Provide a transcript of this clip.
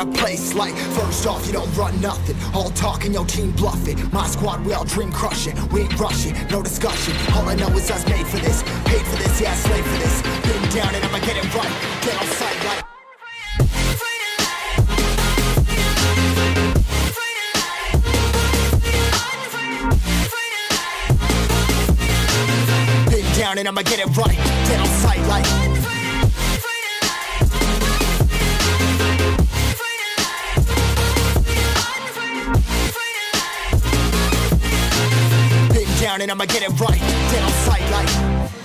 of place. Like, first off, you don't run nothing. All talking, your team bluffing. My squad, we all dream crushing. We ain't rushing, no discussion. All I know is us made for this. Paid for this, yeah, slave for this. Been down and I'ma get it right. Get on sight like. Down and I'ma get it right. Get on sight like. Down and I'ma get it right. Get on sight like.